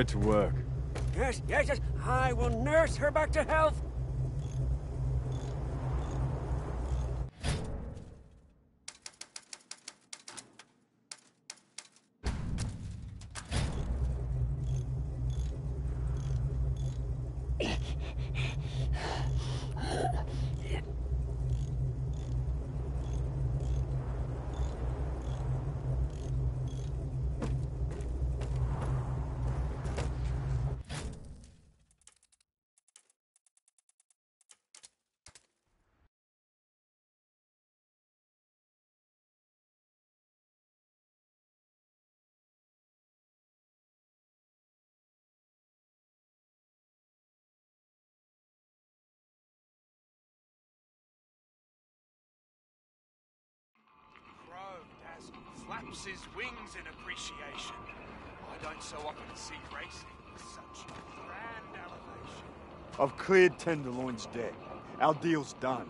Get to work. Yes, yes, yes. I will nurse her back to health. Flaps his wings in appreciation. I don't so often see racing with such grand elevation. I've cleared Tenderloin's debt. Our deal's done.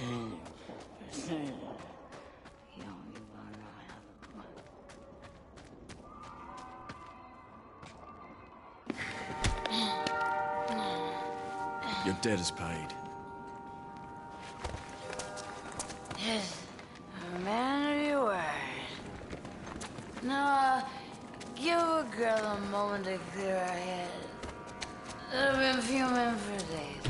Your debt is paid. Yes, a man of your word. Now, uh, give a girl a moment to clear her head. I've been fuming for days.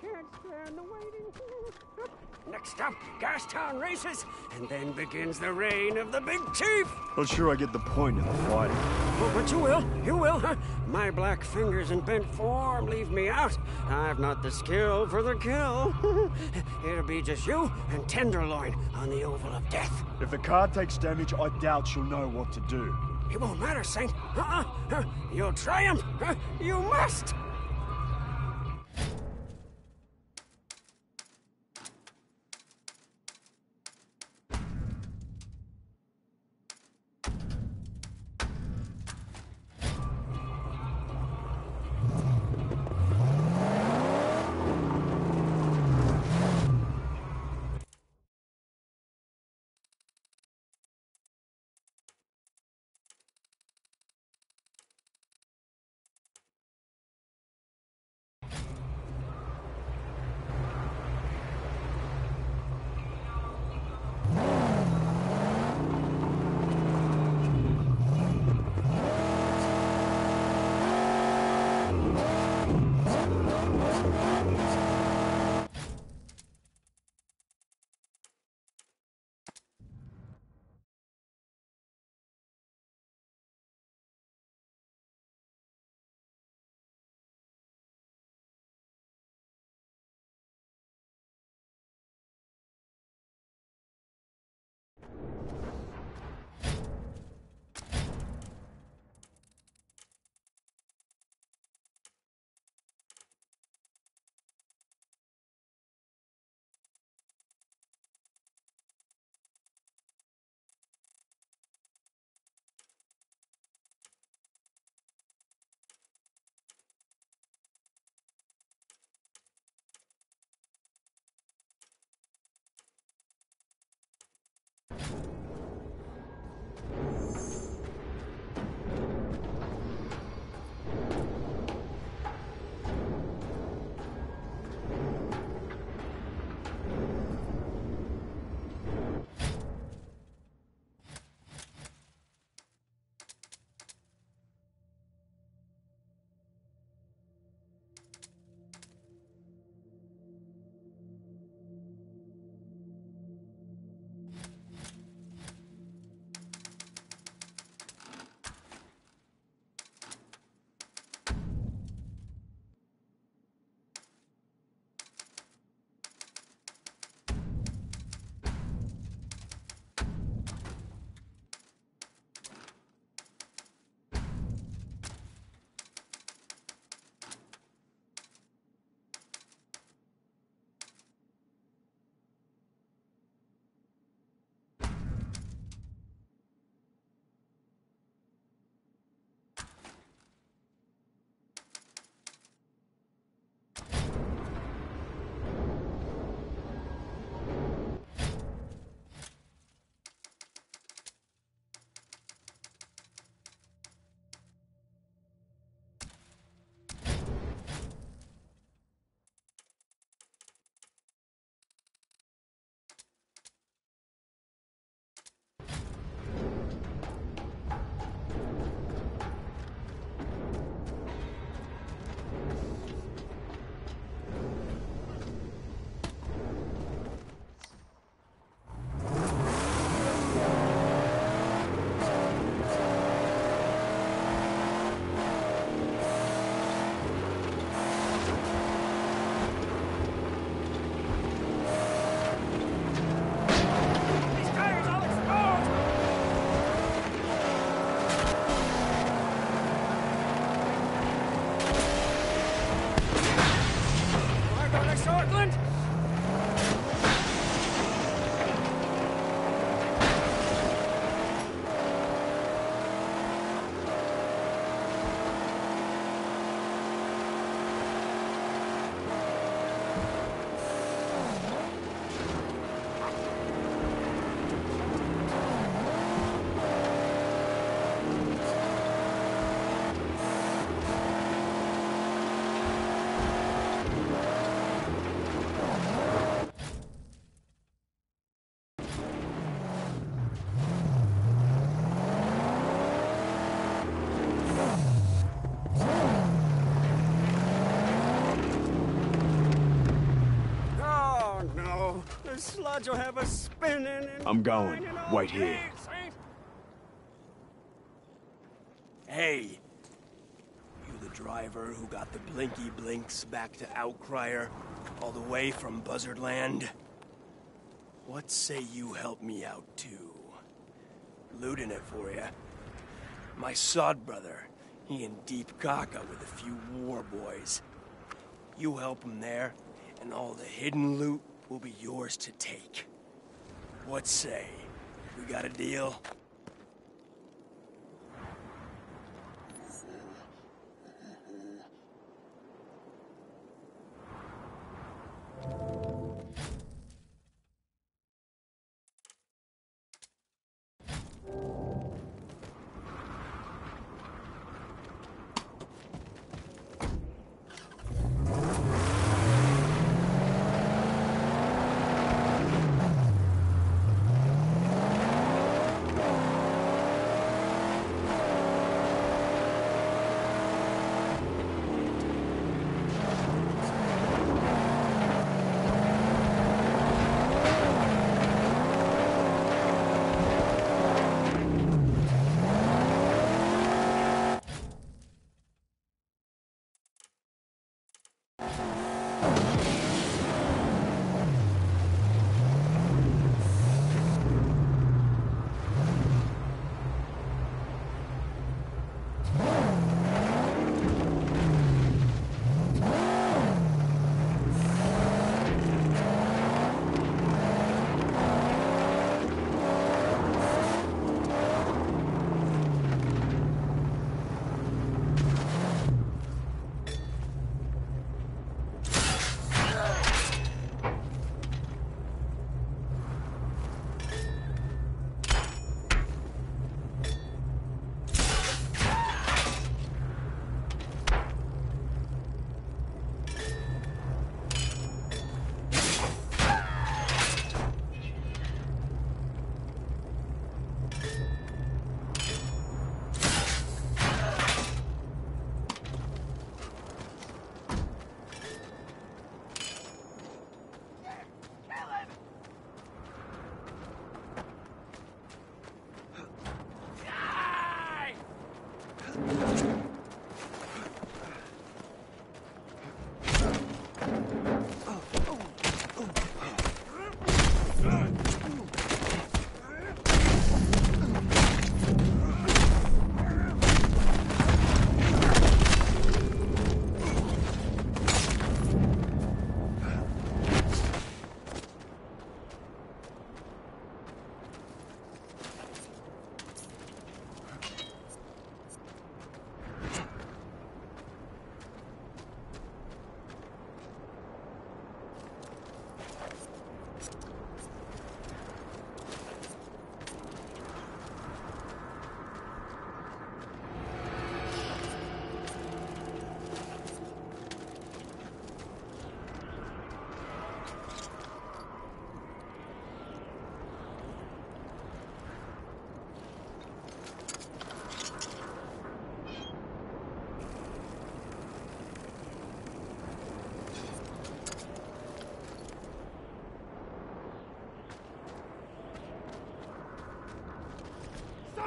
Can't stand the waiting. Next up, Gastown races, and then begins the reign of the Big Chief. Not sure I get the point of the fighting. Oh, but you will, you will. Huh? My black fingers and bent form leave me out. I've not the skill for the kill. It'll be just you and Tenderloin on the Oval of Death. If the card takes damage, I doubt she'll know what to do. It won't matter, Saint. Uh-uh. Uh, You'll triumph. You must. The sludge will have us spinning and I'm going. Wait here. Hey, you the driver who got the Blinky Blinks back to Outcrier all the way from Buzzardland? What say you help me out too? Looting it for you. My sod brother, he in deep caca with a few war boys. You help him there, and all the hidden loot will be yours to take. What say? We got a deal?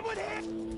over there!